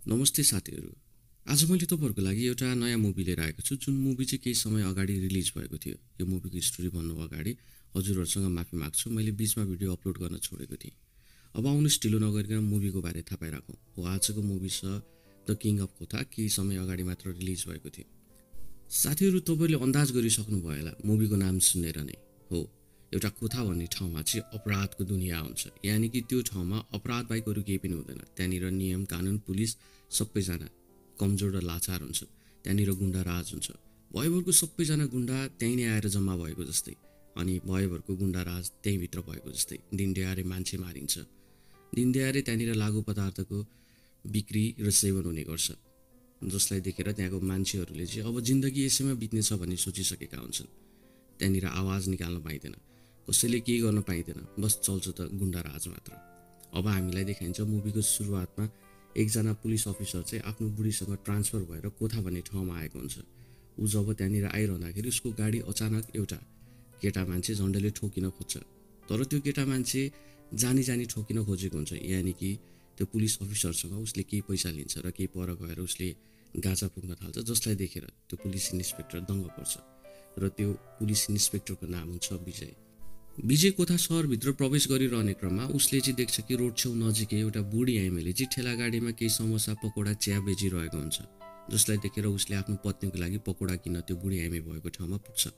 नमस्ते साथीहरू। आज मैले तपाईँहरूको लागि एउटा नयाँ मुभी लिएर आएको छु जुन मुभी चाहिँ केही समय अगाडि रिलिज भएको थियो। यो मुभीको स्टोरी भन्नु अगाडि हजुरहरूसँग माफी माग्छु मैले बिचमा भिडियो अपलोड गर्न छोडेको थिएँ। अब आउनुहोस् ढिलो नगरिकन मुभीको बारे थाहा पाइराखौँ। हो आजको मुभी छ द किङ अफ कोथा केही समय अगाडि मात्र रिलिज भएको थियो। साथीहरू तपाईँले अन्दाज गरिसक्नु भयो होला मुभीको नाम सुनेर नै। हो एउटा कोथा भन्ने ठाउँमा चाहिँ अपराधको दुनियाँ हुन्छ यानि कि त्यो ठाउँमा अपराध बाहेक अरू केही पनि हुँदैन। त्यहाँनिर नियम कानुन पुलिस सबैजना कमजोर र लाचार हुन्छ। त्यहाँनिर गुन्डा राज हुन्छ। भयभरको सबैजना गुन्डा त्यहीँ नै आएर जम्मा भएको जस्तै। अनि भयभरको गुन्डा राज त्यहीँभित्र भएको जस्तै। दिनड्यारे मान्छे मारिन्छ। दिनड्यारे त्यहाँनिर लागु पदार्थको बिक्री र सेवन हुने गर्छ। जसलाई देखेर त्यहाँको मान्छेहरूले चाहिँ अब जिन्दगी यसैमा बित्नेछ भन्ने सोचिसकेका हुन्छन्। त्यहाँनिर आवाज निकाल्न पाइँदैन। कसैले केही गर्न पाइँदैन? बस चल्छ त गुन्डा राज मात्र। अब हामीलाई देखाइन्छ मुभीको सुरुवातमा एकजना पुलिस अफिसर चाहिँ आफ्नो बुढीसँग ट्रान्सफर भएर कोथा भन्ने ठाउँमा आएको हुन्छ। ऊ जब त्यहाँनिर आइरहँदाखेरि उसको गाडी अचानक एउटा केटा मान्छे झन्डैले ठोकिन खोज्छ। तर त्यो केटा मान्छे जानी जानी ठोकिन खोजेको हुन्छ यानि कि त्यो पुलिस अफिसरसँग उसले केही पैसा लिन्छ र केही पर गएर उसले गाँचा पुग्न थाल्छ जसलाई देखेर त्यो पुलिस इन्सपेक्टर दङ्ग पर्छ। र त्यो पुलिस इन्सपेक्टरको नाम हुन्छ विजय। विजय कोथा सहरभित्र प्रवेश गरिरहने क्रममा उसले चाहिँ देख्छ कि रोड छेउ नजिकै एउटा बुढी आइमाले चाहिँ ठेला गाडीमा केही समोसा पकौडा चिया बेचिरहेको हुन्छ जसलाई देखेर उसले आफ्नो पत्नीको लागि पकौडा किन्न त्यो बुढी आइमे भएको ठाउँमा पुग्छ।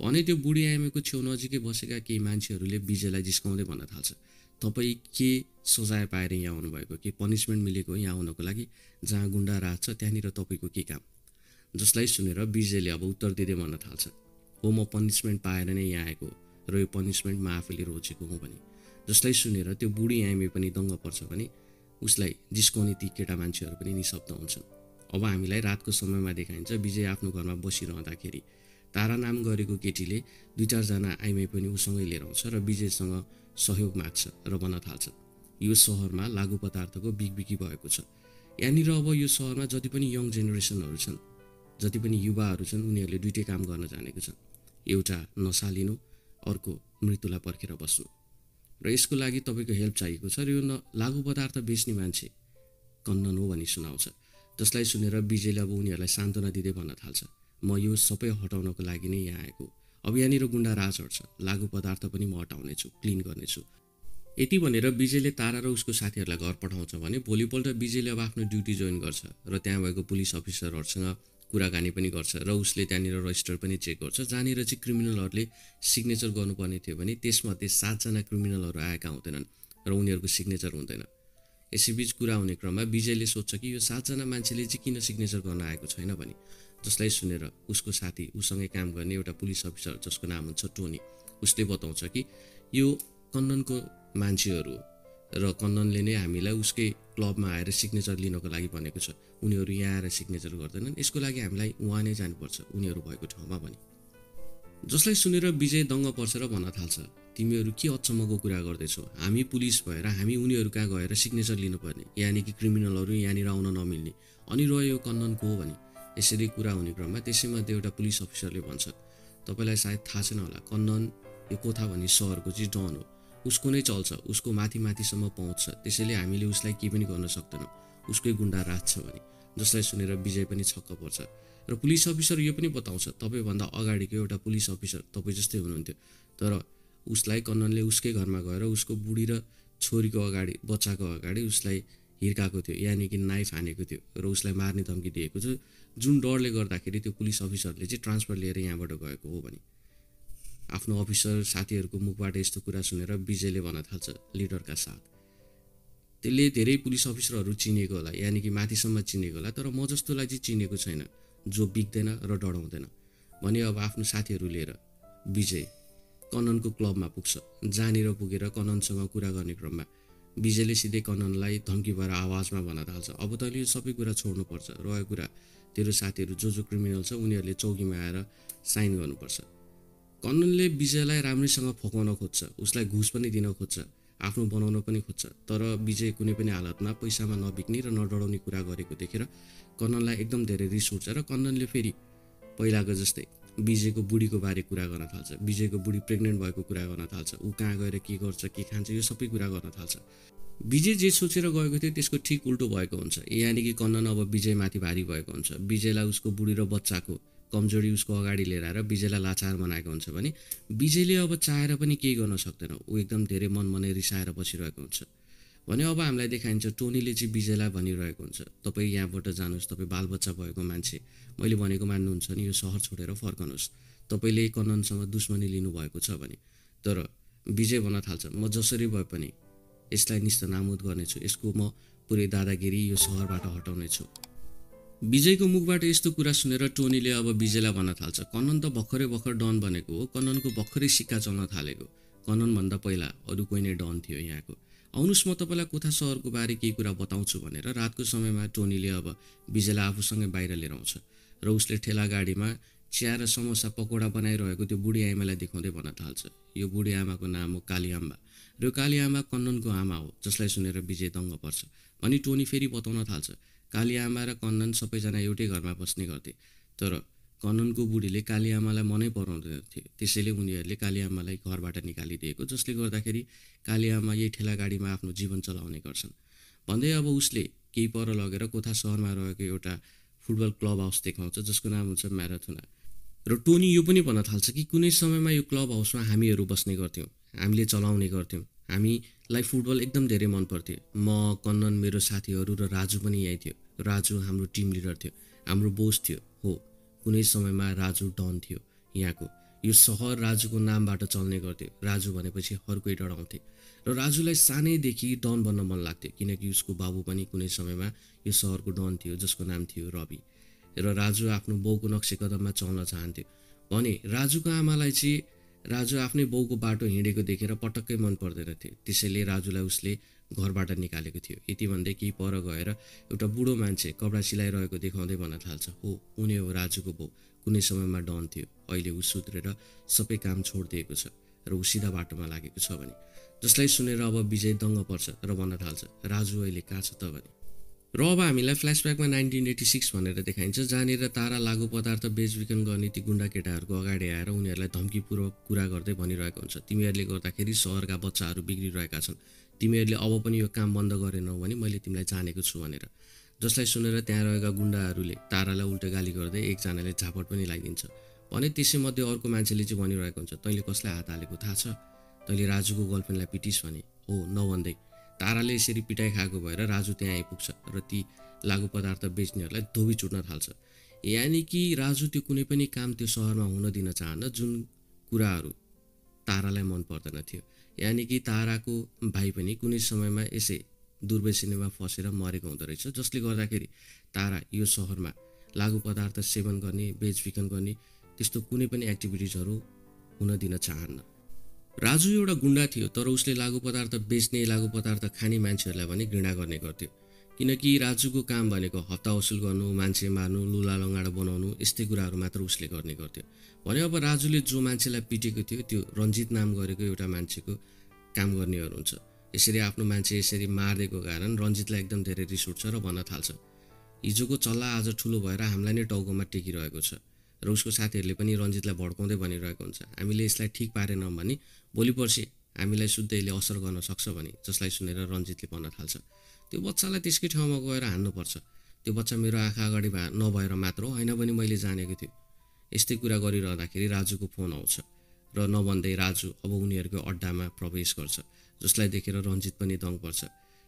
भने त्यो बुढी आइमेको छेउ नजिकै बसेका केही मान्छेहरूले विजयलाई जिस्काउँदै भन्न थाल्छ तपाईँ के सजाय पाएर यहाँ आउनुभएको? के पनिसमेन्ट मिलेको यहाँ आउनको लागि? जहाँ गुन्डा राज छ त्यहाँनिर तपाईँको के काम? जसलाई सुनेर विजयले अब उत्तर दिँदै भन्न थाल्छ हो म पनिसमेन्ट पाएर नै यहाँ आएको र यो पनिसमेन्ट म आफैले रोजेको हुँ भने। जसलाई सुनेर त्यो बुढी आइमे पनि दङ्ग पर्छ भने उसलाई जिस्काउने ती केटा मान्छेहरू पनि निशब्द हुन्छन्। अब हामीलाई रातको समयमा देखाइन्छ विजय आफ्नो घरमा बसिरहँदाखेरि तारा नाम गरेको केटीले दुई चारजना आइमे पनि उसँगै लिएर आउँछ र विजयसँग सहयोग माग्छ र भन्न थाल्छ। यो सहरमा लागु पदार्थको बिगबिकी भएको छ। यहाँनिर अब यो सहरमा जति पनि यङ जेनेरेसनहरू छन् जति पनि युवाहरू छन् उनीहरूले दुइटै काम गर्न जानेको छ एउटा नसा लिनु अर्को मृत्युलाई पर्खेर बस्नु। र यसको लागि तपाईँको हेल्प चाहिएको छ र यो न लागु पदार्थ बेच्ने मान्छे कन्नन हो भनी सुनाउँछ। जसलाई सुनेर विजयले अब उनीहरूलाई सान्त्वना दिँदै भन्न थाल्छ। म यो सबै हटाउनको लागि नै यहाँ आएको अब यहाँनिर गुन्डा राज हट्छ लागु पदार्थ पनि म हटाउनेछु क्लिन गर्नेछु। यति भनेर विजयले तारा र उसको साथीहरूलाई घर पठाउँछ भने भोलिपल्ट विजयले अब आफ्नो ड्युटी जोइन गर्छ र त्यहाँ भएको पुलिस अफिसरहरूसँग कुराकानी पनि गर्छ र उसले त्यहाँनिर रजिस्टर पनि चेक गर्छ। जहाँनिर चाहिँ क्रिमिनलहरूले सिग्नेचर गर्नुपर्ने थियो भने त्यसमध्ये सातजना क्रिमिनलहरू आएका हुँदैनन् र उनीहरूको सिग्नेचर हुँदैन। यसैबिच कुरा हुने क्रममा विजयले सोध्छ कि यो सातजना मान्छेले चाहिँ किन सिग्नेचर गर्न आएको छैन भने? जसलाई सुनेर उसको साथी उसँगै काम गर्ने एउटा पुलिस अफिसर जसको नाम हुन्छ टोनी उसले बताउँछ कि यो कन्ननको मान्छेहरू र कन्ननले नै हामीलाई उसकै क्लबमा आएर सिग्नेचर लिनको लागि भनेको छ। उनीहरू यहाँ आएर सिग्नेचर गर्दैनन्। यसको लागि हामीलाई उहाँ नै जानुपर्छ। उनीहरू भएको ठाउँमा भने जसलाई सुनेर विजय दङ्ग पर्छ र भन्न थाल्छ तिमीहरू के अचम्मको कुरा गर्दैछौ? हामी पुलिस भएर हामी उनीहरू कहाँ गएर सिग्नेचर लिनुपर्ने? यानि कि क्रिमिनलहरू यहाँनिर आउन नमिल्ने? अनि रह्यो यो कन्ननको हो भने? यसरी कुरा हुने क्रममा त्यसैमध्ये एउटा पुलिस अफिसरले भन्छ तपाईँलाई सायद थाहा छैन होला कन्नन यो कोथा भन्ने सहरको चाहिँ डन हो। उसको नै चल्छ उसको माथि माथिसम्म पहुँच्छ। त्यसैले हामीले उसलाई केही पनि गर्न सक्दैनौँ। उसकै गुन्डा राज छ भने जसलाई सुनेर विजय पनि छक्क पर्छ। र पुलिस अफिसर यो पनि बताउँछ तपाईँभन्दा अगाडिको एउटा पुलिस अफिसर तपाईँ जस्तै हुनुहुन्थ्यो। तर उसलाई कन्ननले उसकै घरमा गएर उसको बुढी र छोरीको अगाडि बच्चाको अगाडि उसलाई हिर्काएको थियो यानि कि नाइफ हानेको थियो र उसलाई मार्ने धम्की दिएको थियो। जुन डरले गर्दाखेरि त्यो पुलिस अफिसरले चाहिँ ट्रान्सफर लिएर यहाँबाट गएको हो भने। आफ्नो अफिसर साथीहरूको मुखबाट यस्तो कुरा सुनेर विजयले भन्न थाल्छ लिडरका साथ। त्यसले धेरै पुलिस अफिसरहरू चिनेको होला यानि कि माथिसम्म चिनेको होला तर म जस्तोलाई चाहिँ चिनेको छैन जो बिग्दैन र डराउँदैन भने अब आफ्नो साथीहरू लिएर विजय कननको क्लबमा पुग्छ। जहाँनिर पुगेर कननसँग कुरा गर्ने क्रममा विजयले सिधै कननलाई धम्की भएर आवाजमा भन्न थाल्छ अब तैँले यो सबै कुरा छोड्नुपर्छ रहेको कुरा तेरो साथीहरू जो जो क्रिमिनल छ उनीहरूले चौकीमा आएर साइन गर्नुपर्छ। कन्ननले विजयलाई राम्रैसँग फकाउन खोज्छ उसलाई घुस पनि दिन खोज्छ आफ्नो बनाउन पनि खोज्छ। तर विजय कुनै पनि हालतमा पैसामा नबिक्ने र नडराउने कुरा गरेको देखेर कन्ननलाई एकदम धेरै रिस उठ्छ र कन्ननले फेरि पहिलाको जस्तै विजयको बुढीको बारे कुरा गर्न थाल्छ विजयको बुढी प्रेग्नेन्ट भएको कुरा गर्न थाल्छ ऊ कहाँ गएर के गर्छ के खान्छ यो सबै कुरा गर्न थाल्छ। विजय जे सोचेर गएको थियो त्यसको ठिक उल्टो भएको हुन्छ। यानि कि कन्नन अब विजयमाथि भारी भएको हुन्छ। विजयलाई उसको बुढी र बच्चाको कमजोरी उसको अगाडि लिएर आएर विजयलाई लाचार बनाएको हुन्छ भने विजयले अब चाहेर पनि केही गर्न सक्दैन। ऊ एकदम धेरै मन मनै रिसाएर बसिरहेको हुन्छ। भने अब हामीलाई देखाइन्छ टोनीले चाहिँ विजयलाई भनिरहेको हुन्छ तपाईँ यहाँबाट जानुहोस् तपाईँ बालबच्चा भएको मान्छे। मैले भनेको मान्नुहुन्छ नि यो सहर छोडेर फर्कनुहोस्। तपाईँले कन्ननसँग दुश्मनी लिनुभएको छ भने। तर विजय भन्न थाल्छ म जसरी भए पनि यसलाई निस्त नामुद गर्नेछु। यसको म पुरै दादागिरी यो सहरबाट हटाउनेछु। विजयको मुखबाट यस्तो कुरा सुनेर टोनीले अब विजयलाई भन्न थाल्छ। कनन त भर्खरै भर्खर डन बनेको हो। कननको भर्खरै सिक्का चल्न थालेको। कननभन्दा पहिला अरू कोही नै डन थियो यहाँको। आउनुहोस् म तपाईँलाई कोथा सहरको बारे केही कुरा बताउँछु भनेर रातको समयमा टोनीले अब विजयलाई आफूसँगै बाहिर लिएर आउँछ। र उसले ठेला गाडीमा चिया र समोसा पकौडा बनाइरहेको त्यो बुढी आमालाई देखाउँदै भन्न थाल्छ। यो बुढी आमाको नाम हो कालीआम्बा। र यो काली आमा कन्ननको आमा हो जसलाई सुनेर विजय दङ्ग पर्छ। अनि टोनी फेरि बताउन थाल्छ। काली आमा र कन्नन सबैजना एउटै घरमा बस्ने गर्थे। तर कन्ननको बुढीले काली आमालाई मनै पराउँदैन थियो त्यसैले उनीहरूले काली आमालाई घरबाट निकालिदिएको जसले गर्दाखेरि काली आमा यही ठेला गाडीमा आफ्नो जीवन चलाउने गर्छन्। भन्दै अब उसले केही पर लगेर कोथा सहरमा रहेको एउटा फुटबल क्लब हाउस देखाउँछ जसको नाम हुन्छ म्याराथुना। र टोनी यो पनि भन्न थाल्छ कि कुनै समयमा यो क्लब हाउसमा हामीहरू बस्ने गर्थ्यौँ। हामीले चलाउने गर्थ्यौँ। हामीलाई फुटबल एकदम धेरै मन पर्थ्यो म कन्नन मेरो साथीहरू र राजु पनि यहीँ थियो। राजु हाम्रो टिम लिडर थियो। हाम्रो बोस थियो। हो। कुनै समयमा राजु डन थियो यहाँको। यो सहर राजुको नामबाट चल्ने गर्थ्यो। राजु भनेपछि हर कोही डराउँथे। र राजुलाई सानैदेखि डन बन्न मन लाग्थ्यो। किनकि उसको बाबु पनि कुनै समयमा यो सहरको डन थियो जसको नाम थियो रवि। र राजु आफ्नो बाउको नक्से कदममा चल्न चाहन्थ्यो। भने राजुको आमालाई चाहिँ राजु आफ्नै बाउको बाटो हिँडेको देखेर पटक्कै मन पर्दैन थियो। त्यसैले राजुलाई उसले घरबाट निकालेको थियो। यति भन्दै केही पर गएर एउटा बुढो मान्छे कपडा सिलाइरहेको देखाउँदै भन्न थाल्छ हो उनी हो राजुको बाउ। कुनै समयमा डन थियो। अहिले ऊ सुध्रेर सबै काम छोडिदिएको छ र ऊ सिधा बाटोमा लागेको छ भने। जसलाई सुनेर अब विजय दङ्ग पर्छ र भन्न थाल्छ राजु अहिले कहाँ छ त भने। र अब हामीलाई फ्ल्यासब्याकमा नाइन्टिन एट्टी सिक्स भनेर देखाइन्छ जहाँनिर तारा लागु पदार्थ बेचबिखन गर्ने ती गुन्डा केटाहरूको अगाडि आएर उनीहरूलाई धम्कीपूर्वक कुरा गर्दै भनिरहेको हुन्छ। तिमीहरूले गर्दाखेरि सहरका बच्चाहरू बिग्रिरहेका छन्। तिमीहरूले अब पनि यो काम बन्द गरेनौ भने मैले तिमीलाई जानेको छु भनेर। जसलाई सुनेर त्यहाँ रहेका गुन्डाहरूले तारालाई उल्टो गाली गर्दै एकजनाले झापट पनि लगाइदिन्छ भने त्यसैमध्ये अर्को मान्छेले चाहिँ भनिरहेको हुन्छ तैँले कसलाई हात हालेको थाहा छ? तैँले राजुको गर्लफ्रेन्डलाई पिटिस भने? हो नभन्दै। ताराले यसरी पिटाइ खाएको भएर राजु त्यहाँ आइपुग्छ र ती लागु पदार्थ बेच्नेहरूलाई धोबी चुट्न थाल्छ। यानि कि राजु त्यो कुनै पनि काम त्यो सहरमा हुन दिन चाहन्न जुन कुराहरू तारालाई मन पर्दैन थियो। यानि कि ताराको भाइ पनि कुनै समयमा यसै दुर्व्यसनीमा फसेर मरेको हुँदो रहेछ जसले गर्दाखेरि तारा यो सहरमा लागु पदार्थ सेवन गर्ने बेचबिखन गर्ने त्यस्तो कुनै पनि एक्टिभिटिजहरू हुन दिन चाहन्न। राजु एउटा गुन्डा थियो तर उसले लागु पदार्थ बेच्ने लागु पदार्थ खाने मान्छेहरूलाई पनि घृणा गर्ने गर्थ्यो। किनकि राजुको काम भनेको हप्ता वसुल गर्नु मान्छे मार्नु लुला लङ्गाडा बनाउनु यस्तै कुराहरू मात्र उसले गर्ने गर्थ्यो। भने अब राजुले जो मान्छेलाई पिटेको थियो त्यो रन्जित नाम गरेको एउटा मान्छेको काम गर्नेहरू हुन्छ। यसरी आफ्नो मान्छे यसरी मारिदिएको कारण रन्जितलाई एकदम धेरै रिस उठ्छ र भन्न थाल्छ। हिजोको चल्ला आज ठुलो भएर हामीलाई नै टाउकोमा टेकिरहेको छ। र उसको साथीहरूले पनि रन्जितलाई भड्काउँदै भनिरहेको हुन्छ। हामीले यसलाई ठिक पारेनौँ भने भोलि पर्सि हामीलाई शुद्ध यसले असर गर्न सक्छ भने जसलाई सुनेर रन्जितले भन्न थाल्छ। त्यो बच्चालाई त्यसकै ठाउँमा गएर हान्नुपर्छ। त्यो बच्चा मेरो आँखा अगाडि भए नभएर मात्र होइन भने मैले जानेको थिएँ यस्तै कुरा गरिरहँदाखेरि राजुको फोन आउँछ र नभन्दै राजु अब उनीहरूको अड्डामा प्रवेश गर्छ जसलाई देखेर रन्जित पनि दङ पर्छ।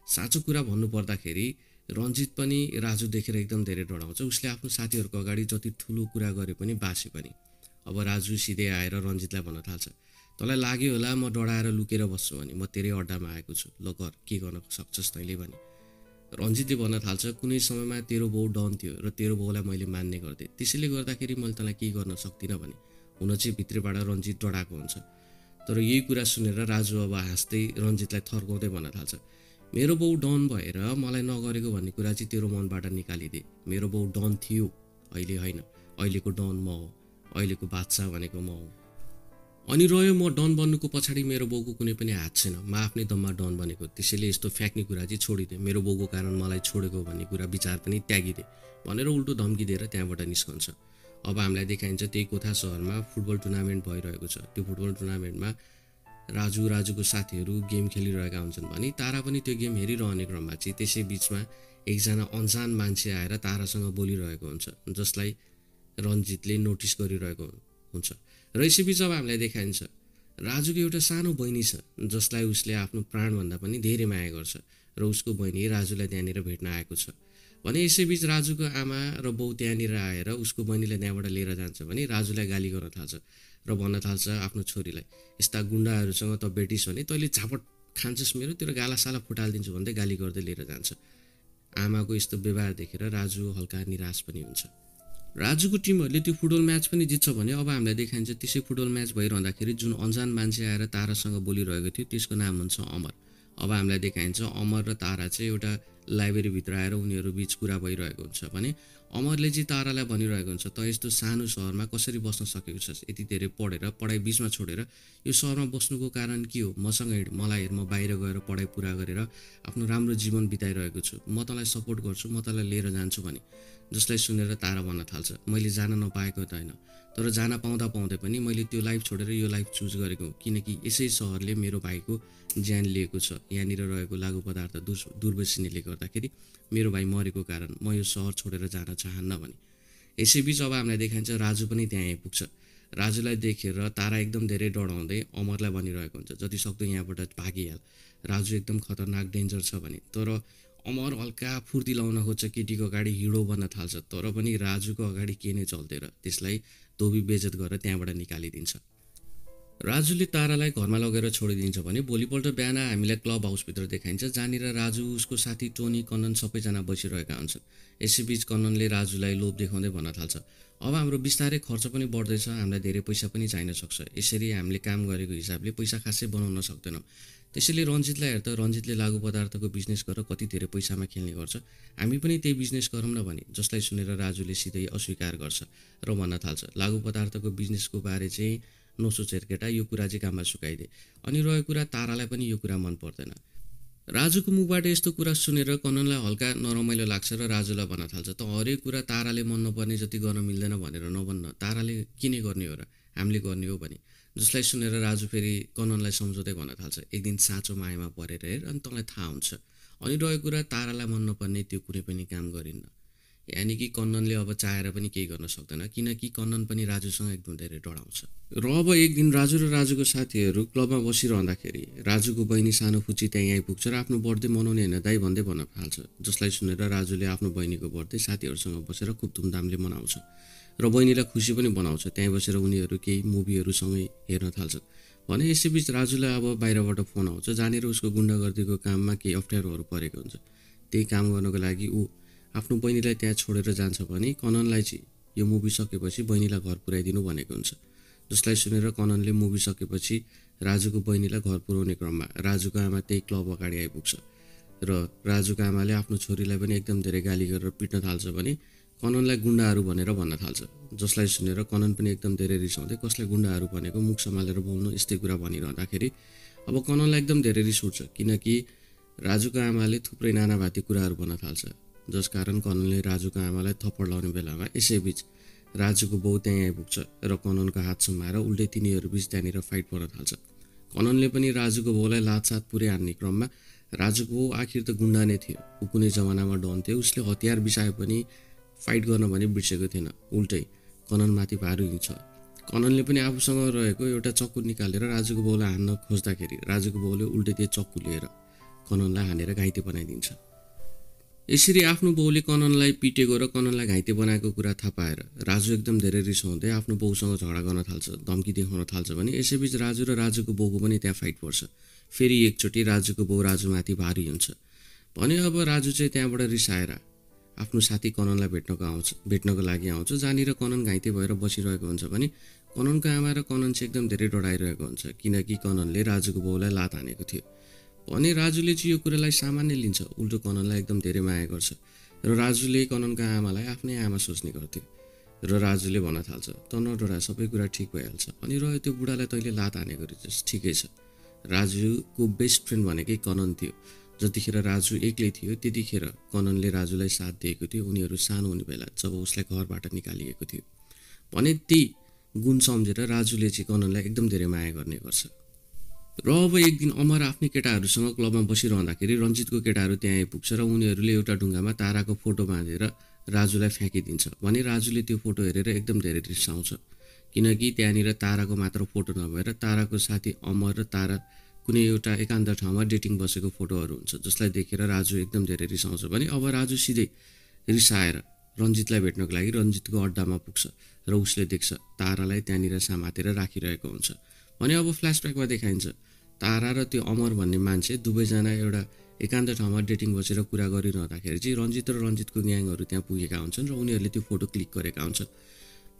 साँचो कुरा भन्नुपर्दाखेरि रन्जित पनि राजु देखेर एकदम धेरै डराउँछ। उसले आफ्नो साथीहरूको अगाडि जति ठुलो कुरा गरे पनि बासे पनि। अब राजु सिधै आएर रन्जितलाई भन्न थाल्छ। तँलाई लाग्यो होला म डढाएर लुकेर बस्छु भने म तेरै अड्डामा आएको छु। ल गर के गर्न सक्छस् तैँले भने। रन्जितले भन्न थाल्छ कुनै समयमा तेरो बाउ डन थियो र तेरो बाउलाई मैले मान्ने गर्थेँ त्यसैले गर्दाखेरि मैले तँलाई केही गर्न सक्दिनँ भने। हुन चाहिँ भित्रबाट रन्जित डढाएको हुन्छ। तर यही कुरा सुनेर राजु अब हाँस्दै रन्जितलाई थर्काउँदै भन्न थाल्छ। मेरो बाउ डन भएर मलाई नगरेको भन्ने कुरा चाहिँ तेरो मनबाट निकालिदिए मेरो बाउ डन थियो। अहिले होइन। अहिलेको डन म हो। अहिलेको बादशाह भनेको म हो। अनि रह्यो म डन बन्नुको पछाडि मेरो बाउको कुनै पनि हात छैन। म आफ्नै दममा डन बनेको। त्यसैले यस्तो फ्याँक्ने कुरा चाहिँ छोडिदिएँ मेरो बाउको कारण मलाई छोडेको भन्ने कुरा विचार पनि त्यागिदिएँ भनेर उल्टो धम्की दिएर त्यहाँबाट निस्कन्छ। अब हामीलाई देखाइन्छ त्यही कोथा सहरमा फुटबल टुर्नामेन्ट भइरहेको छ। त्यो फुटबल टुर्नामेन्टमा राजु राजुको साथीहरू गेम खेलिरहेका हुन्छन् भने तारा पनि त्यो गेम हेरिरहने क्रममा चाहिँ त्यसै बिचमा एकजना अन्जान मान्छे आएर तारासँग बोलिरहेको हुन्छ जसलाई रन्जितले नोटिस गरिरहेको हुन्छ। र यसैबिच अब हामीलाई देखाइन्छ राजुको एउटा सानो बहिनी छ जसलाई उसले आफ्नो प्राणभन्दा पनि धेरै माया गर्छ र उसको बहिनी राजुलाई त्यहाँनिर भेट्न आएको छ। भने यसैबिच राजुको आमा र बाउ त्यहाँनिर आएर उसको बहिनीलाई त्यहाँबाट लिएर जान्छ भने राजुलाई गाली गर्न थाल्छ। र भन्न थाल्छ आफ्नो छोरीलाई। यस्ता गुन्डाहरूसँग त भेटिस् भने तैँले झापट खान्छस् मेरो तेरो गालासाला फुटालिदिन्छु भन्दै गाली गर्दै लिएर जान्छ। आमाको यस्तो व्यवहार देखेर राजु हल्का निराश पनि हुन्छ। राजुको टिमहरूले त्यो फुटबल म्याच पनि जित्छ भने अब हामीलाई देखाइन्छ त्यसै फुटबल म्याच भइरहँदाखेरि जुन अन्जान मान्छे आएर तारासँग बोलिरहेको थियो त्यसको नाम हुन्छ अमर। अब हामीलाई देखाइन्छ अमर र तारा चाहिँ एउटा लाइब्रेरीभित्र आएर उनीहरू बिच कुरा भइरहेको हुन्छ भने अमरले चाहिँ तारालाई भनिरहेको हुन्छ त यस्तो सानो सहरमा कसरी बस्न सकेको छस्? यति धेरै पढेर पढाइ बिचमा छोडेर यो सहरमा बस्नुको कारण के हो? मसँग हिँड मलाई हेर म बाहिर गएर पढाइ पुरा गरेर आफ्नो राम्रो जीवन बिताइरहेको छु। म तँलाई सपोर्ट गर्छु म तँलाई लिएर जान्छु भने जसलाई सुनेर तारा भन्न थाल्छ। मैले जान नपाएको त होइन। तर जान पाउँदा पाउँदै पनि मैले त्यो लाइफ छोडेर यो लाइफ चुज गरेको किनकि यसै सहरले मेरो भाइको ज्यान लिएको छ। यहाँनिर रहेको लागु पदार्थ दुर् दुर्वसिनीले गर्दाखेरि मेरो भाइ मरेको कारण म यो सहर छोडेर जान चाहन्न भने। यसैबिच अब हामीलाई देखाइन्छ राजु पनि त्यहाँ आइपुग्छ। राजुलाई देखेर तारा एकदम धेरै डराउँदै अमरलाई भनिरहेको हुन्छ जति सक्दो यहाँबाट भागिहाल। राजु एकदम खतरनाक डेन्जर छ भने। तर अमर हल्का फुर्ती लाउन खोज्छ केटीको अगाडि हिँडो बन्न थाल्छ। तर पनि राजुको अगाडि के नै चल्दैन। त्यसलाई धोबी बेजत गरेर त्यहाँबाट निकालिदिन्छ। राजुले तारालाई घरमा लगेर छोडिदिन्छ भने भोलिपल्ट बिहान हामीलाई क्लब हाउसभित्र देखाइन्छ जहाँनिर राजु उसको साथी टोनी कनन सबैजना बसिरहेका हुन्छन्। यसैबिच कननले राजुलाई लोभ देखाउँदै भन्न थाल्छ अब हाम्रो बिस्तारै खर्च पनि बढ्दैछ हामीलाई धेरै पैसा पनि चाहिन सक्छ। यसरी हामीले काम गरेको हिसाबले पैसा खासै बनाउन सक्दैनौँ। त्यसैले रन्जितलाई हेर्दा रन्जितले लागु पदार्थको बिजनेस गरेर कति धेरै पैसामा खेल्ने गर्छ। हामी पनि त्यही बिजनेस गरौँ न भने जसलाई सुनेर राजुले सिधै अस्वीकार गर्छ र भन्न थाल्छ लागु पदार्थको बिजनेसको बारे चाहिँ नसोचेर केटा यो कुरा चाहिँ काममा सुकाइदिए अनि रहेको कुरा तारालाई पनि यो कुरा मन पर्दैन। राजुको मुखबाट यस्तो कुरा सुनेर कननलाई हल्का नरमाइलो लाग्छ र राजुलाई भन्न थाल्छ त हरेक कुरा ताराले मन नपर्ने जति गर्न मिल्दैन भनेर नभन्न। ताराले किन गर्ने हो र? हामीले गर्ने हो भने। जसलाई सुनेर राजु फेरि कननलाई सम्झाउँदै भन्न थाल्छ। एक दिन साँचो मायामा परेर हेर अनि तँलाई थाहा हुन्छ। अनि रहेको कुरा तारालाई मन नपर्ने त्यो कुनै पनि काम गरिन्न। यानि कि कन्ननले अब चाहेर पनि केही गर्न सक्दैन किनकि कन्नन पनि राजुसँग एकदम धेरै डराउँछ। र अब एक दिन राजु र राजुको साथीहरू क्लबमा बसिरहँदाखेरि राजुको बहिनी सानो फुची त्यहीँ आइपुग्छ र आफ्नो बर्थडे मनाउने होइन दाई भन्दै भन्न थाल्छ। जसलाई सुनेर राजुले आफ्नो बहिनीको बर्थडे साथीहरूसँग बसेर खुब धुमधामले मनाउँछ। र बहिनीलाई खुसी पनि बनाउँछ। त्यहीँ बसेर उनीहरू केही मुभीहरूसँगै हेर्न थाल्छन् भने यसैबिच राजुलाई अब बाहिरबाट फोन आउँछ। जहाँनिर उसको गुन्डागर्दीको काममा केही अप्ठ्यारोहरू परेको हुन्छ। त्यही काम गर्नको लागि ऊ आफ्नो बहिनीलाई त्यहाँ छोडेर जान्छ भने कननलाई चाहिँ यो मुभी सकेपछि बहिनीलाई घर पुऱ्याइदिनु भनेको हुन्छ। जसलाई सुनेर कननले मुभी सकेपछि राजुको बहिनीलाई घर पुऱ्याउने क्रममा राजुको आमा त्यही क्लब अगाडि आइपुग्छ। र राजुको आमाले आफ्नो छोरीलाई पनि एकदम धेरै गाली गरेर पिट्न थाल्छ भने कननलाई गुन्डाहरू भनेर भन्न थाल्छ। जसलाई सुनेर कनन पनि एकदम धेरै रिसाउँदै कसलाई गुन्डाहरू भनेको मुख सम्हालेर बोल्नु यस्तै कुरा भनिरहँदाखेरि अब कननलाई एकदम धेरै रिस उठ्छ किनकि राजुको आमाले थुप्रै नानाभाती कुराहरू भन्न थाल्छ। जसकारण कननले राजुको आमालाई थप्पड लाउने बेलामा यसैबिच राजुको बाउ त्यहीँ आइपुग्छ र कननको हात समाएर उल्टै तिनीहरू बिच त्यहाँनिर फाइट पर्न थाल्छ। कननले पनि राजुको बाउलाई लातसात पुरै हान्ने क्रममा राजुको बाउ आखिर त गुन्डा नै थियो। ऊ कुनै जमानामा डन थियो उसले हतियार बिसाए पनि फाइट गर्न भने बिर्सेको थिएन। उल्टै कननमाथि भारू हिँड्छ कननले पनि आफूसँग रहेको एउटा चक्कु निकालेर राजुको बाउलाई हान्न खोज्दाखेरि राजुको बाउले उल्टै त्यो चक्कु लिएर कननलाई हानेर घाइते बनाइदिन्छ। यसरी आफ्नो बाउले कननलाई पिटेको र कननलाई घाइते बनाएको कुरा थाहा पाएर राजु एकदम धेरै रिसाउँदै आफ्नो बाउसँग झगडा गर्न थाल्छ धम्की देखाउन थाल्छ भने यसैबिच राजु र राजुको बाउको पनि त्यहाँ फाइट पर्छ। फेरि एकचोटि राजुको बाउ राजुमाथि भारी हुन्छ। भने अब राजु चाहिँ त्यहाँबाट रिसाएर आफ्नो साथी कननलाई भेट्नको आउँछ भेट्नको लागि आउँछ। जहाँनिर कनन घाइते भएर बसिरहेको हुन्छ भने कननको आमा र कनन चाहिँ एकदम धेरै डढाइरहेको हुन्छ किनकि कननले राजुको बाउलाई लात हानेको थियो। भने राजुले चाहिँ यो कुरालाई सामान्य लिन्छ उल्टो कननलाई एकदम धेरै माया गर्छ र राजुले कननका आमालाई आफ्नै आमा सोच्ने गर्थ्यो र राजुले भन्न थाल्छ त नडोडा सबै कुरा ठिक भइहाल्छ अनि रह्यो त्यो बुढालाई तैँले लात हानेको रहेछस् ठिकै छ राजुको बेस्ट फ्रेन्ड भनेकै कनन थियो। जतिखेर राजु एक्लै थियो त्यतिखेर कननले राजुलाई साथ दिएको थियो। उनीहरू सानो हुने बेला जब उसलाई घरबाट निकालिएको थियो। भने त्यही गुण सम्झेर राजुले चाहिँ कननलाई एकदम धेरै माया गर्ने गर्छ। र अब एक दिन अमर आफ्नै केटाहरूसँग क्लबमा बसिरहँदाखेरि रञ्जितको केटाहरू त्यहाँ आइपुग्छ र उनीहरूले एउटा ढुङ्गामा ताराको फोटो बाँधेर राजुलाई फ्याँकिदिन्छ। भने राजुले त्यो फोटो हेरेर एकदम धेरै रिसाउँछ किनकि त्यहाँनिर ताराको मात्र फोटो नभएर ताराको साथी अमर र तारा कुनै एउटा एकान्त ठाउँमा डेटिङ बसेको फोटोहरू हुन्छ जसलाई देखेर राजु एकदम धेरै रिसाउँछ। भने अब राजु सिधै रिसाएर रञ्जितलाई भेट्नको लागि रञ्जितको अड्डामा पुग्छ र उसले देख्छ तारालाई त्यहाँनिर समातेर राखिरहेको हुन्छ। भने अब फ्ल्यासब्याकमा देखाइन्छ तारा र त्यो अमर भन्ने मान्छे दुवैजना एउटा एकान्त ठाउँमा डेटिङ बसेर कुरा गरिरहँदाखेरि चाहिँ रञ्जित र रञ्जितको ग्याङहरू त्यहाँ पुगेका हुन्छन् र उनीहरूले त्यो फोटो क्लिक गरेका हुन्छन्।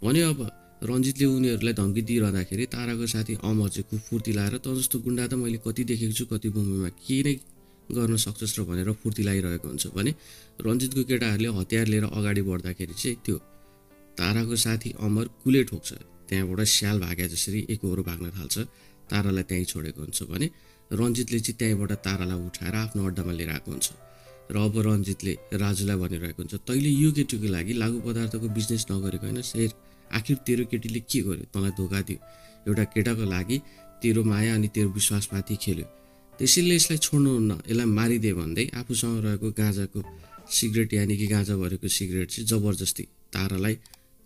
भने अब रञ्जितले उनीहरूलाई धम्की दिइरहँदाखेरि ताराको साथी अमर चाहिँ फुर्ती लाएर त जस्तो गुन्डा त मैले कति देखेको छु कति भूमिमा के नै गर्न सक्छस् र भनेर फुर्ती लगाइरहेको हुन्छ। भने रञ्जितको केटाहरूले हतियार लिएर अगाडि बढ्दाखेरि चाहिँ त्यो ताराको साथी अमर कुले ठोक्छ। त्यहाँबाट स्याल भाग्या जसरी एकहोरो भाग्न थाल्छ तारालाई त्यहीँ छोडेको हुन्छ भने रञ्जितले चाहिँ त्यहीँबाट तारालाई उठाएर आफ्नो अड्डामा लिएर आएको हुन्छ। र अब रञ्जितले राजुलाई भनिरहेको हुन्छ तैँले यो केटीको लागि लागु पदार्थको बिजनेस नगरेको होइन सेर आखिर तेरो केटीले के गर्यो? तँलाई धोका दियो। एउटा केटाको लागि तेरो माया अनि तेरो विश्वासमाथि खेल्यो। त्यसैले यसलाई छोड्नुहुन्न यसलाई मारिदिए भन्दै आफूसँग रहेको गाँजाको सिगरेट यानि कि गाँजा भरेको सिगरेट चाहिँ जबरजस्ती तारालाई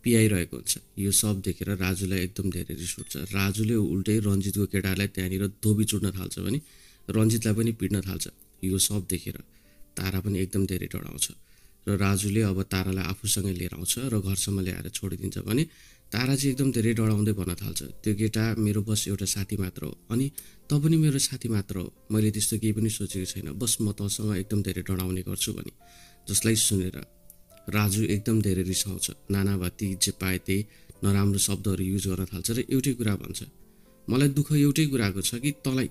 पियाइरहेको हुन्छ। यो सब देखेर राजुलाई एकदम धेरै रिस उठ्छ। राजुले उल्टै रञ्जितको केटाहरूलाई त्यहाँनिर धोबी चुड्न थाल्छ भने रञ्जितलाई पनि पिट्न थाल्छ। यो सब देखेर तारा पनि एकदम धेरै डराउँछ। र राजुले अब तारालाई आफूसँगै लिएर आउँछ र घरसम्म ल्याएर छोडिदिन्छ भने तारा चाहिँ एकदम धेरै डराउँदै भन्न थाल्छ। त्यो केटा मेरो बस एउटा साथी मात्र हो। अनि त पनि मेरो साथी मात्र हो। मैले त्यस्तो केही पनि सोचेको छैन। बस म तँसँग एकदम धेरै डराउने गर्छु भने जसलाई सुनेर राजु एकदम धेरै रिसाउँछ। नाना भाती जे पाए त्यही नराम्रो शब्दहरू युज गर्न थाल्छ र एउटै कुरा भन्छ। मलाई दुःख एउटै कुराको छ कि तँलाई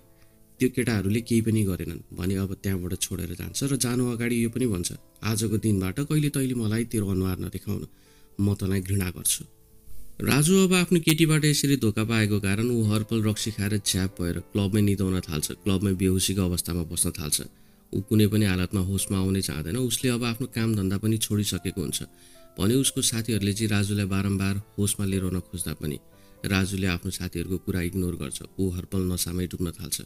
त्यो केटाहरूले केही पनि गरेनन् भने अब त्यहाँबाट छोडेर जान्छ र जानु अगाडि यो पनि भन्छ आजको दिनबाट कहिले तैँले मलाई तेरो अनुहार नदेखाउन म तँलाई घृणा गर्छु। राजु अब आफ्नो केटीबाट यसरी धोका पाएको कारण ऊ हरपल रक्सी खाएर झ्याप भएर क्लबमै निदाउन थाल्छ क्लबमै बेहुसीको अवस्थामा बस्न थाल्छ। ऊ कुनै पनि हालतमा होसमा आउनै चाहँदैन उसले अब आफ्नो काम धन्दा पनि छोडिसकेको हुन्छ। भने उसको साथीहरूले चाहिँ राजुलाई बारम्बार होसमा लिएर खोज्दा पनि राजुले आफ्नो साथीहरूको कुरा इग्नोर गर्छ ऊ हरपल नसामै डुब्न थाल्छ।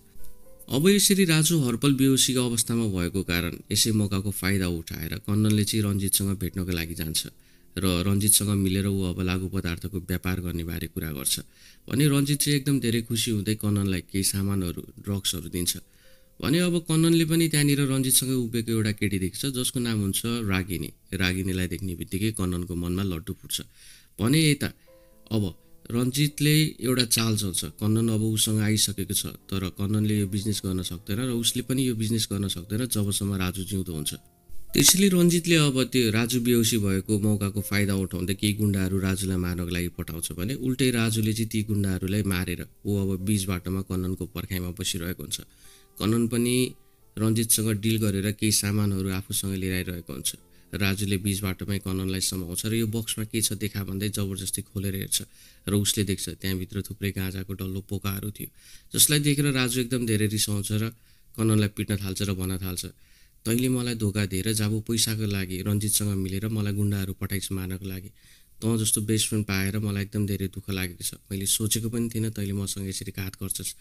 अब यसरी राजु हरपल बेहोसीको अवस्थामा भएको कारण यसै मौकाको फाइदा उठाएर कन्ननले चाहिँ रञ्जितसँग भेट्नको लागि जान्छ र रञ्जितसँग मिलेर ऊ अब लागु पदार्थको व्यापार गर्ने बारे कुरा गर्छ। भने रञ्जित चाहिँ एकदम धेरै खुसी हुँदै कन्ननलाई केही सामानहरू ड्रग्सहरू दिन्छ। भने अब कन्ननले पनि त्यहाँनिर रञ्जितसँगै उभिएको एउटा केटी देख्छ जसको नाम हुन्छ रागिनी। रागिनीलाई देख्ने बित्तिकै कन्ननको मनमा लड्डु फुट्छ। भने यता अब रञ्जितले एउटा चाल चल्छ कन्नन अब उसँग आइसकेको छ तर कन्ननले यो बिजनेस गर्न सक्दैन र उसले पनि यो बिजनेस गर्न सक्दैन जबसम्म राजु जिउँदो हुन्छ। त्यसैले रञ्जितले अब त्यो राजु बेहोसी भएको मौकाको फाइदा उठाउँदै केही गुन्डाहरू राजुलाई मार्नको लागि पठाउँछ भने उल्टै राजुले चाहिँ ती गुन्डाहरूलाई मारेर ऊ अब बिच बाटोमा कन्ननको पर्खाइमा बसिरहेको हुन्छ। कन्नन पनि रञ्जितसँग डिल गरेर केही सामानहरू आफूसँग लिएर आइरहेको हुन्छ। राजुले बिच बाटोमै कननलाई समाउँछ र यो बक्समा के छ देखा भन्दै जबरजस्ती खोलेर हेर्छ र उसले देख्छ त्यहाँभित्र थुप्रै गाँजाको डल्लो पोकाहरू थियो जसलाई देखेर राजु एकदम धेरै रिसाउँछ र कननलाई पिट्न थाल्छ र भन्न थाल्छ तैँले मलाई धोका दिएर जब पैसाको लागि रञ्जितसँग मिलेर मलाई गुन्डाहरू पठाइस् मार्नको लागि। तँ जस्तो बेस्ट फ्रेन्ड पाएर मलाई एकदम धेरै दुःख लागेको छ। मैले सोचेको पनि थिइनँ तैँले मसँग यसरी घात गर्छस्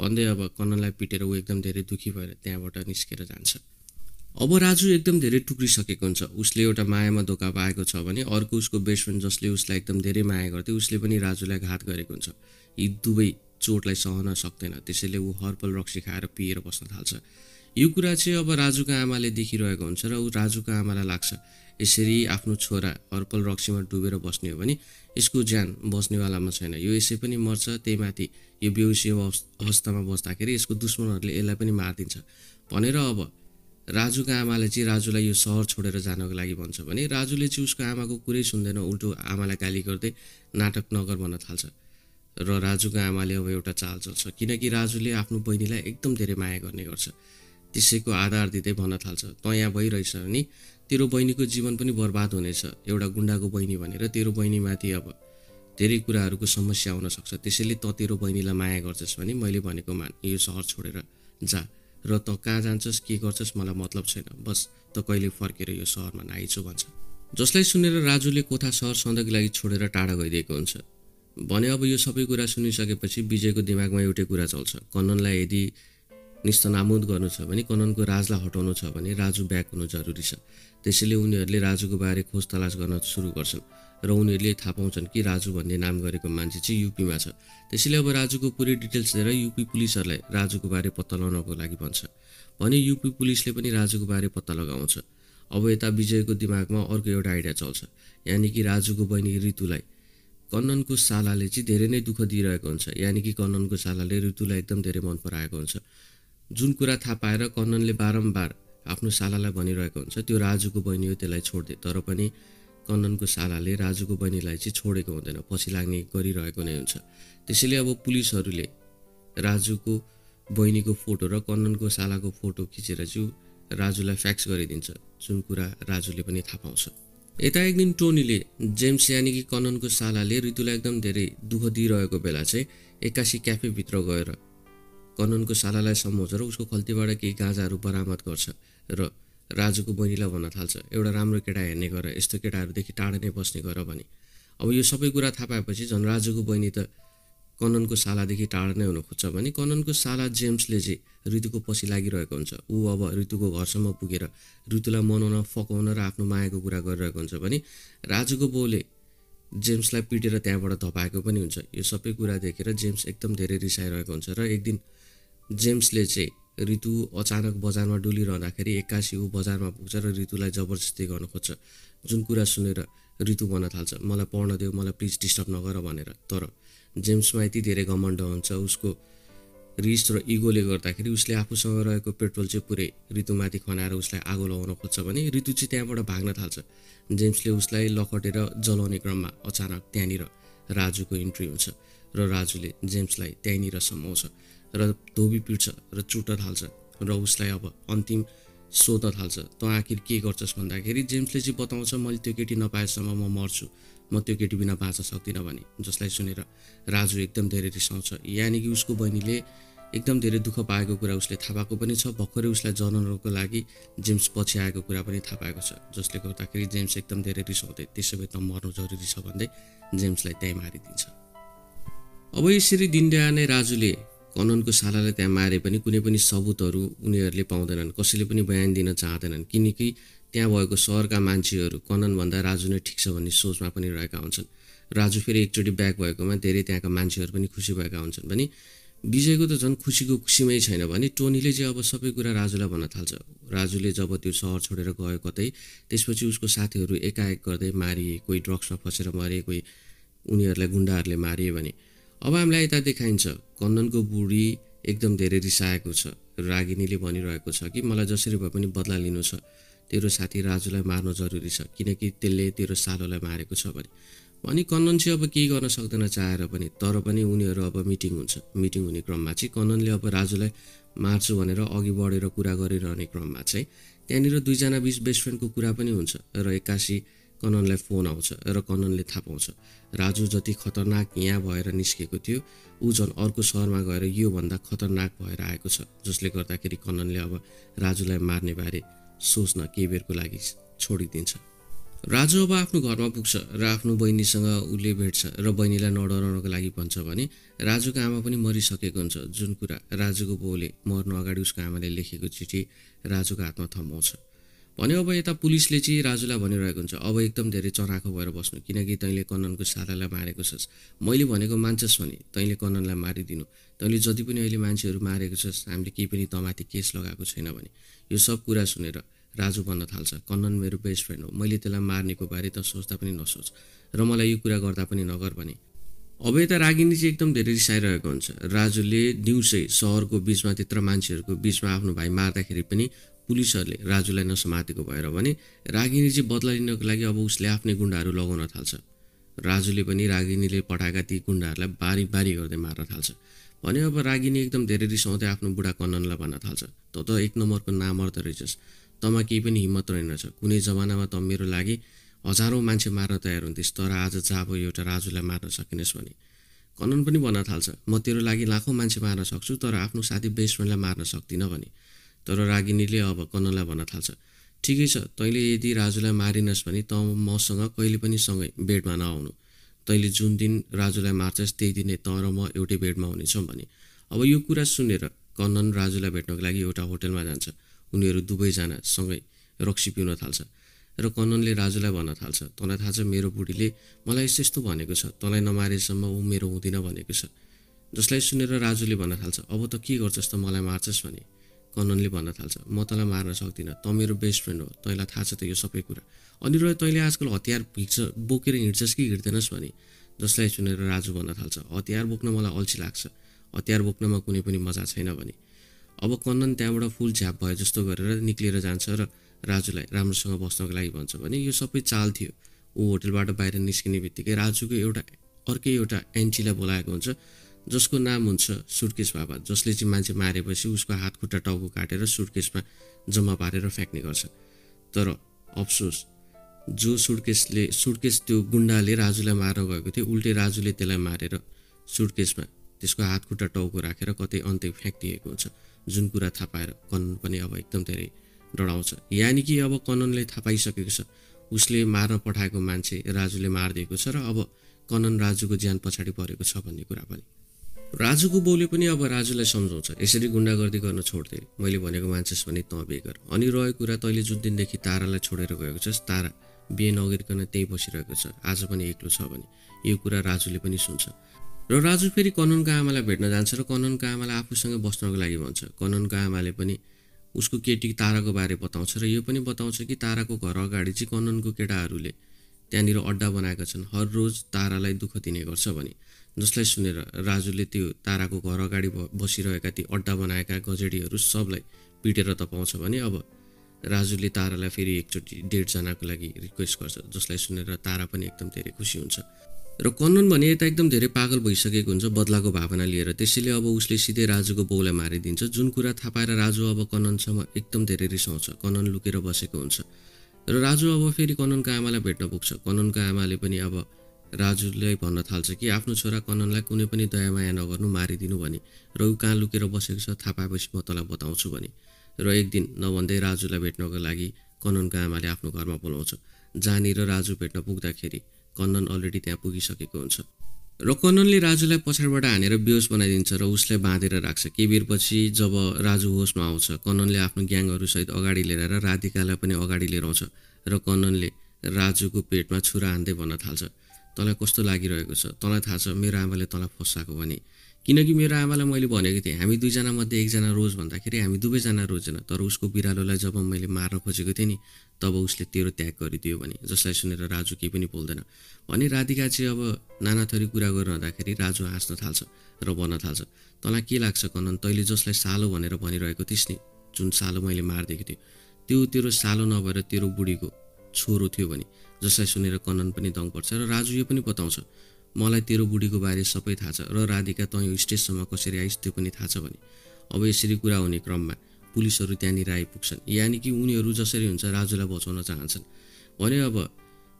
भन्दै अब कननलाई पिटेर ऊ एकदम धेरै दुःखी भएर त्यहाँबाट निस्केर जान्छ। अब राजु एकदम धेरै टुक्रिसकेको हुन्छ। उसले एउटा मायामा धोका पाएको छ भने अर्को उसको बेस्ट फ्रेन्ड जसले उसलाई एकदम धेरै माया गर्थ्यो उसले पनि राजुलाई घात गरेको हुन्छ। यी दुवै चोटलाई सहन सक्दैन त्यसैले ऊ हर्पल रक्सी खाएर पिएर बस्न थाल्छ। यो कुरा चाहिँ अब राजुको आमाले देखिरहेको हुन्छ र ऊ राजुको आमालाई लाग्छ। यसरी आफ्नो छोरा हर्पल रक्सीमा डुबेर बस्ने हो भने यसको ज्यान बस्नेवालामा छैन। यो यसै पनि मर्छ त्यही माथि यो बेहुसी अवस्थामा बस्दाखेरि यसको दुश्मनहरूले यसलाई पनि मारिदिन्छ। भनेर अब राजुको आमाले चाहिँ राजुलाई यो सहर छोडेर जानको लागि भन्छ भने राजुले चाहिँ उसको आमाको कुरै सुन्दैन उल्टो आमालाई गाली गर्दै नाटक नगर भन्न थाल्छ। र राजुको आमाले अब एउटा चाल चल्छ किनकि राजुले आफ्नो बहिनीलाई एकदम धेरै माया गर्ने गर्छ। त्यसैको आधार दिँदै भन्न थाल्छ तँ यहाँ भइरहेछ भने तेरो बहिनीको जीवन पनि बर्बाद हुनेछ। एउटा गुन्डाको बहिनी भनेर तेरो बहिनीमाथि अब धेरै कुराहरूको समस्या आउन सक्छ। त्यसैले तँ तेरो बहिनीलाई माया गर्छस् भने मैले भनेको मान यो सहर छोडेर जा। र तँ कहाँ जान्छस् के गर्छस् मलाई मतलब छैन। बस त कहिले फर्केर यो सहरमा नआइछु भन्छ। जसलाई सुनेर राजुले कोठा सहर सधैँको लागि छोडेर टाढा गइदिएको हुन्छ। भने अब यो सबै कुरा सुनिसकेपछि विजयको दिमागमा एउटै कुरा चल्छ। कन्ननलाई यदि निस्तनामुद गर्नु छ भने कननको राजलाई हटाउनु छ भने राजु ब्याक हुनु जरुरी छ। त्यसैले उनीहरूले राजुको बारे खोज तलास गर्न सुरु गर्छन्। र उनीहरूले थाहा पाउँछन् कि राजु भन्ने नाम गरेको मान्छे चाहिँ युपीमा छ। त्यसैले अब राजुको पुरै डिटेल्स दिएर युपी पुलिसहरूलाई राजुको बारे पत्ता लगाउनको लागि भन्छ। भने युपी पुलिसले पनि राजुको बारे पत्ता लगाउँछ। अब यता विजयको दिमागमा अर्को एउटा आइडिया चल्छ। यानि कि राजुको बहिनी ऋतुलाई। कन्ननको सालाले चाहिँ धेरै नै दुःख दिइरहेको हुन्छ। यानि कि कन्ननको सालाले ऋतुलाई एकदम धेरै मन पराएको हुन्छ। जुन कुरा थाहा पाएर कन्ननले बारम्बार आफ्नो सालालाई भनिरहेको हुन्छ त्यो राजुको बहिनी हो त्यसलाई छोडिदिए तर पनि कन्ननको सालाले राजुको बहिनीलाई चाहिँ छोडेको हुँदैन पछि लाग्ने गरिरहेको नै हुन्छ। त्यसैले अब पुलिसहरूले राजुको बहिनीको फोटो र कन्ननको सालाको फोटो खिचेर चाहिँ राजुलाई फ्याक्स गरिदिन्छ जुन कुरा राजुले पनि थाहा पाउँछ। यता एक दिन टोनीले जेम्स यानि कि कन्ननको सालाले ऋतुलाई एकदम धेरै दुःख दिइरहेको बेला चाहिँ एक्कासी क्याफेभित्र गएर कननको सालालाई सम्झाउँछ र उसको खल्तीबाट केही गाजाहरू बरामद गर्छ र राजुको बहिनीलाई भन्न थाल्छ एउटा राम्रो केटा हेर्ने गर यस्तो केटाहरूदेखि टाढा नै बस्ने गर भने। अब यो सबै कुरा थाहा पाएपछि झन् राजुको बहिनी त कननको सालादेखि टाढा नै हुन खोज्छ भने कननको साला जेम्सले चाहिँ ऋतुको पछि लागिरहेको हुन्छ ऊ अब ऋतुको घरसम्म पुगेर ऋतुलाई मनाउन फकाउन र आफ्नो मायाको कुरा गरिरहेको हुन्छ भने राजुको बाउले जेम्सलाई पिटेर त्यहाँबाट धपाएको पनि हुन्छ। यो सबै कुरा देखेर जेम्स एकदम धेरै रिसाइरहेको हुन्छ र एक दिन जेम्सले चाहिँ ऋतु अचानक बजारमा डुलिरहँदाखेरि एक्कासी ऊ बजारमा पुग्छ र ऋतुलाई जबरजस्ती गर्न खोज्छ। जुन कुरा सुनेर ऋतु भन्न थाल्छ मलाई पढ्न देऊ मलाई प्लिज डिस्टर्ब नगर भनेर। तर जेम्समा यति धेरै घमण्ड हुन्छ। उसको रिस र इगोले गर्दाखेरि उसले आफूसँग रहेको पेट्रोल चाहिँ पुरै ऋतुमाथि खनाएर उसलाई आगो लगाउन खोज्छ भने ऋतु चाहिँ त्यहाँबाट भाग्न थाल्छ। जेम्सले उसलाई लखटेर जलाउने क्रममा अचानक त्यहाँनिर राजुको इन्ट्री हुन्छ र राजुले जेम्सलाई त्यहीँनिर समाउँछ। र धोबी पिट्छ र चुट्न थाल्छ र उसलाई अब अन्तिम सोध्न थाल्छ तँ आखिर के गर्छस्? भन्दाखेरि जेम्सले चाहिँ बताउँछ मैले त्यो केटी नपाएसम्म म मर्छु। म त्यो केटी बिना बाँच्न सक्दिनँ भने। जसलाई सुनेर राजु एकदम धेरै रिसाउँछ। यानि कि उसको बहिनीले एकदम धेरै दुःख पाएको कुरा उसले थाहा पाएको पनि छ। भर्खरै उसलाई जनाउनको लागि जेम्स पछि आएको कुरा पनि थाहा पाएको छ। जसले गर्दाखेरि जेम्स एकदम धेरै रिसाउँदै त्यसो भए त मर्नु जरुरी छ भन्दै जेम्सलाई त्यहीँ मारिदिन्छ। अब यसरी दिनदया नै राजुले कननको सालालाई त्यहाँ मारे पनि कुनै पनि सबुतहरू उनीहरूले पाउँदैनन् कसैले पनि बयान दिन चाहँदैनन्। किनकि त्यहाँ भएको सहरका मान्छेहरू कननभन्दा राजु नै ठिक छ भन्ने सोचमा पनि रहेका हुन्छन्। राजु फेरि एकचोटि ब्याक भएकोमा धेरै त्यहाँका मान्छेहरू पनि खुसी भएका हुन्छन् भने विजयको त झन् खुसीको खुसीमै छैन भने टोनीले चाहिँ अब सबै कुरा राजुलाई भन्न थाल्छ। राजुले जब त्यो सहर छोडेर गयो कतै त्यसपछि उसको साथीहरू एकाएक गर्दै मारिए कोही ड्रग्समा फसेर मरे कोही उनीहरूलाई गुन्डाहरूले मारिए भने। अब हामीलाई यता देखाइन्छ। कन्दनको बुढी एकदम धेरै रिसाएको छ। रागिनीले भनिरहेको छ कि मलाई जसरी भए पनि बदला लिनु छ। तेरो साथी राजुलाई मार्न जरुरी छ किनकि त्यसले तेरो सालोलाई मारेको छ भने। अनि कन्नन चाहिँ अब केही गर्न सक्दैन चाहेर पनि तर पनि उनीहरू अब मिटिङ हुन्छ। मिटिङ हुने क्रममा चाहिँ कन्ननले अब राजुलाई मार्छु भनेर अघि बढेर कुरा गरिरहने क्रममा चाहिँ त्यहाँनिर दुईजना बिच बेस्ट फ्रेन्डको कुरा पनि हुन्छ। र एक्कासी कननलाई फोन आउँछ र कननले थाहा पाउँछ राजु जति खतरनाक यहाँ भएर निस्केको थियो ऊ झन् अर्को सहरमा गएर योभन्दा खतरनाक भएर आएको छ। जसले गर्दाखेरि कननले अब राजुलाई मार्ने बारे सोच्न केही बेरको लागि छोडिदिन्छ। राजु अब आफ्नो घरमा पुग्छ र आफ्नो बहिनीसँग उसले भेट्छ र बहिनीलाई नडराउनको लागि भन्छ भने राजुको आमा पनि मरिसकेको हुन्छ। जुन कुरा राजुको बाउले मर्नु अगाडि उसको आमाले लेखेको चिठी राजुको हातमा थमाउँछ। भने अब यता पुलिसले चाहिँ राजुलाई भनिरहेको हुन्छ अब एकदम धेरै चराखो भएर बस्नु किनकि तैँले कन्ननको सालालाई मारेको छस्। मैले भनेको मान्छस् भने तैँले कन्ननलाई मारिदिनु। तैँले जति पनि अहिले मान्छेहरू मारेको छस् हामीले केही पनि तमाथि केस लगाएको छैन भने। यो सब कुरा सुनेर राजु भन्न थाल्छ कन्नन मेरो बेस्ट फ्रेन्ड हो मैले त्यसलाई मार्नेको बारे त सोच्दा पनि नसोच। र मलाई यो कुरा गर्दा पनि नगर भने। अब यता रागिनी चाहिँ एकदम धेरै रिसाइरहेको हुन्छ। राजुले दिउँसै सहरको बिचमा त्यत्र मान्छेहरूको बिचमा आफ्नो भाइ मार्दाखेरि पनि पुलिसहरूले राजुलाई नसमातेको भएर भने रागिनी चाहिँ बदला लिनको लागि अब उसले आफ्नै गुन्डाहरू लगाउन थाल्छ। राजुले पनि रागिनीले पठाएका ती गुन्डाहरूलाई बारी बारी गर्दै मार्न थाल्छ। भने अब रागिनी एकदम धेरै रिसाउँदै आफ्नो बुढा कन्ननलाई भन्न थाल्छ। त त एक नम्बरको नामर्द रहेछस्। तँमा केही पनि हिम्मत रहेनछ। कुनै जमानामा त मेरो लागि हजारौँ मान्छे मार्न तयार हुन्थिस् तर आज चाहिँ अब एउटा राजुलाई मार्न सकिनेस् भने। कनन पनि भन्न थाल्छ म तेरो लागि लाखौँ मान्छे मार्न सक्छु तर आफ्नो साथी बेस्ट फ्रेन्डलाई मार्न सक्दिनँ भने। तर रागिनीले अब कन्नलाई भन्न थाल्छ। ठिकै छ तैँले यदि राजुलाई मारिनस् भने त मसँग कहिले पनि सँगै बेडमा नआउनु। तैँले जुन दिन राजुलाई मार्छस् त्यही दिनै तँ र म एउटै बेडमा हुनेछौँ भने। अब यो कुरा सुनेर कन्नन राजुलाई भेट्नको लागि एउटा होटलमा जान्छ। उनीहरू दुवैजना सँगै रक्सी पिउन थाल्छ र कन्ननले राजुलाई भन्न थाल्छ। तँलाई थाहा छ मेरो बुढीले मलाई यस्तो यस्तो भनेको छ। तँलाई नमारेसम्म ऊ मेरो हुँदिन भनेको छ। जसलाई सुनेर राजुले भन्न थाल्छ अब त के गर्छस् त मलाई मार्छस् भने। कन्ननले भन्न थाल्छ। म तँलाई मार्न सक्दिनँ। तँ मेरो बेस्ट फ्रेन्ड हो। तँलाई थाहा छ त यो सबै कुरा। अनि र तैँले आजकल हतियार हिँड्छ बोकेर हिँड्छस् कि हिँड्दैनस् भने? जसलाई सुनेर राजु भन्न थाल्छ। हतियार बोक्न मलाई अल्छी लाग्छ। हतियार बोक्नमा कुनै पनि मजा छैन भने। अब कन्नन त्यहाँबाट फुल झ्याप भयो जस्तो गरेर निक्लिएर जान्छ र राजुलाई राम्रोसँग बस्नको लागि भन्छ भने। यो सबै चाल थियो। ऊ होटलबाट बाहिर निस्किने बित्तिकै राजुको एउटा अर्कै एउटा एन्चीलाई बोलाएको हुन्छ। जसको नाम हुन्छ सुटकेस बाबा जसले चाहिँ मान्छे मारेपछि उसको हात खुट्टा टाउको काटेर सुटकेसमा जम्मा पारेर फ्याँक्ने गर्छ। तर अफसोस जो सुटकेसले सुटकेस त्यो गुन्डाले राजुलाई मार्न गएको थियो उल्टे राजुले त्यसलाई मारेर सुटकेसमा त्यसको हात खुट्टा टाउको राखेर कतै अन्त्य फ्याँकिदिएको हुन्छ। जुन कुरा थाहा पाएर कनन पनि अब एकदम धेरै डराउँछ। यानि कि अब कननले थाहा पाइसकेको छ उसले मार्न पठाएको मान्छे राजुले मारिदिएको छ र अब कनन राजुको ज्यान पछाडि परेको छ भन्ने कुरा पनि। राजुको बाउले पनि अब राजुलाई सम्झाउँछ। यसरी गुन्डागर्दी गर्न छोड्थे मैले भनेको मान्छेस् भने तँ बिहे गर। अनि रहेको कुरा तैँले जुन दिनदेखि तारालाई छोडेर गएको छस् तारा बिहे नगरिकन त्यहीँ बसिरहेको छ। आज पनि एक्लो छ भने यो कुरा राजुले पनि सुन्छ। र राजु फेरि कननको आमालाई भेट्न जान्छ र कननको आमालाई आफूसँग बस्नको लागि भन्छ। कननको आमाले पनि उसको केटी ताराको बारे बताउँछ र यो पनि बताउँछ कि ताराको घर अगाडि चाहिँ कननको केटाहरूले त्यहाँनिर अड्डा बनाएका छन्। हर रोज तारालाई दुःख दिने गर्छ भने जसलाई सुनेर राजुले त्यो ताराको घर अगाडि बसिरहेका ती अड्डा बनाएका गजेडीहरू सबलाई पिटेर तपाउँछ भने अब राजुले तारालाई फेरि एकचोटि डेढजनाको लागि रिक्वेस्ट गर्छ जसलाई सुनेर तारा पनि एकदम धेरै खुसी हुन्छ। र कन्नन भने यता एकदम धेरै पागल भइसकेको हुन्छ बदलाको भावना लिएर। त्यसैले अब उसले सिधै राजुको बाउलाई मारिदिन्छ। जुन कुरा थाहा पाएर राजु अब कन्ननसँग एकदम धेरै रिसाउँछ कन्नन लुकेर बसेको हुन्छ। र राजु अब फेरि कन्ननको आमालाई भेट्न पुग्छ। कन्ननको आमाले पनि अब राजुलाई भन्न थाल्छ कि आफ्नो छोरा कन्ननलाई कुनै पनि दया माया नगर्नु मारिदिनु भने र ऊ कहाँ लुकेर बसेको छ थाहा पाएपछि म तँलाई बताउँछु भने। र एक दिन नभन्दै राजुलाई भेट्नको लागि कन्ननको आमाले आफ्नो घरमा बोलाउँछ। जहाँनिर राजु भेट्न पुग्दाखेरि कन्नन अलरेडी त्यहाँ पुगिसकेको हुन्छ। र कन्ननले राजुलाई पछाडिबाट हानेर बेहोस बनाइदिन्छ र उसलाई बाँधेर राख्छ। केही बेरपछि जब राजु होसमा आउँछ कन्ननले आफ्नो ग्याङहरूसहित अगाडि लिएर राधिकालाई पनि अगाडि लिएर आउँछ र कन्ननले राजुको पेटमा छुरा हान्दै भन्न थाल्छ। तँलाई कस्तो लागिरहेको छ? तँलाई थाहा छ मेरो आमाले तँलाई फसाएको भने। किनकि मेरो आमालाई मैले भनेको थिएँ हामी दुईजना मध्ये एकजना रोज भन्दाखेरि हामी दुवैजना रोजेन तर उसको बिरालोलाई जब मैले मार्न खोजेको थिएँ नि तब उसले तेरो त्याग गरिदियो भने जसलाई सुनेर राजु केही पनि बोल्दैन। भने राधिका चाहिँ अब नाना थरी कुरा गरिरहँदाखेरि राजु हाँस्न थाल्छ र भन्न थाल्छ तँलाई के लाग्छ कनन तैँले जसलाई सालो भनेर भनिरहेको थिइस् नि जुन सालो मैले मारिदिएको थिएँ त्यो तेरो सालो नभएर तेरो बुढीको छोरो थियो भने जसलाई सुनेर कनन पनि दङ पर्छ र राजु यो पनि बताउँछ मलाई तेरो बुढीको बारे सबै थाहा छ र राधिका तँ यो स्टेजसम्म कसरी आइस् त्यो पनि थाहा छ भने अब यसरी कुरा हुने क्रममा पुलिसहरू त्यहाँनिर आइपुग्छन् यानि कि उनीहरू जसरी हुन्छ राजुलाई बचाउन चाहन्छन्। भने अब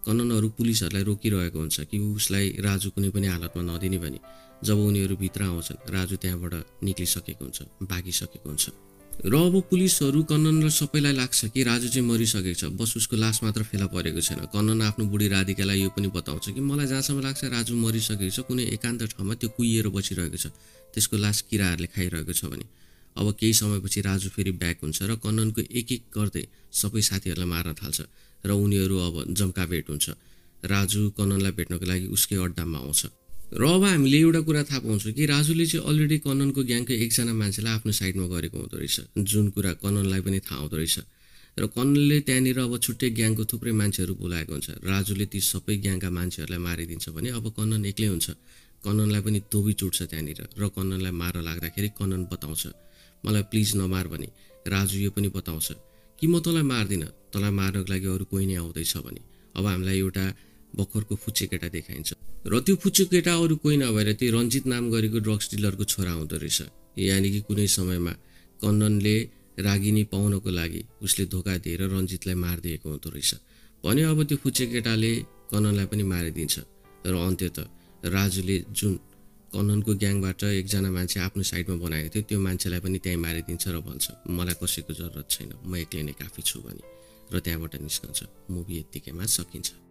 कननहरू पुलिसहरूलाई रोकिरहेको हुन्छ कि उसलाई राजु कुनै पनि हालतमा नदिने भने जब उनीहरू भित्र आउँछन् राजु त्यहाँबाट निक्लिसकेको हुन्छ भागिसकेको हुन्छ। र अब पुलिसहरू कन्नन र सबैलाई लाग्छ कि राजु चाहिँ मरिसकेको छ। बस उसको लास मात्र फेला परेको छैन। कन्नन आफ्नो बुढी राधिकालाई यो पनि बताउँछ कि मलाई जहाँसम्म लाग्छ राजु मरिसकेको छ कुनै एकान्त ठाउँमा त्यो कुहिएर बसिरहेको छ। त्यसको लास किराहरूले खाइरहेको छ भने। अब केही समयपछि राजु फेरि ब्याक हुन्छ र कन्ननको एक एक गर्दै सबै साथीहरूलाई मार्न थाल्छ र उनीहरू अब जम्का भेट हुन्छ। राजु कन्ननलाई भेट्नको लागि उसकै अड्डामा आउँछ। र अब हामीले एउटा कुरा थाहा पाउँछौँ कि राजुले चाहिँ अलरेडी कननको ग्याङको एकजना मान्छेलाई आफ्नो साइडमा गरेको हुँदो रहेछ। जुन कुरा कननलाई पनि थाहा हुँदो रहेछ। र कननले त्यहाँनिर अब छुट्टै ग्याङको थुप्रै मान्छेहरू बोलाएको हुन्छ। राजुले ती सबै ग्याङका मान्छेहरूलाई मारिदिन्छ भने अब कनन एक्लै हुन्छ। कननलाई पनि दोबी चुट्छ त्यहाँनिर र कननलाई मार लाग्दाखेरि कनन बताउँछ। मलाई प्लिज नमार भने। राजु यो पनि बताउँछ। कि म तँलाई मार्दिनँ। तँलाई मार्नको लागि अरू कोही नै आउँदैछ भने। अब हामीलाई एउटा भर्खरको फुच्चे केटा देखाइन्छ। र त्यो फुच्चे केटा अरू कोही नभएर त्यो रन्जित नाम गरेको ड्रग्स डिलरको छोरा हुँदो रहेछ। यानि कि कुनै समयमा कन्ननले रागिनी पाउनको लागि उसले धोका दिएर रन्जितलाई मारिदिएको हुँदो रहेछ। भने अब त्यो फुच्चे केटाले कन्ननलाई पनि मारिदिन्छ। र अन्त्य त राजुले जुन कन्ननको ग्याङबाट एकजना मान्छे आफ्नो साइडमा बनाएको थियो त्यो मान्छेलाई पनि त्यहीँ मारिदिन्छ र भन्छ मलाई कसैको जरुरत छैन म एक्लै नै काफी छु भने। र त्यहाँबाट निस्कन्छ। मुभी यत्तिकैमा सकिन्छ।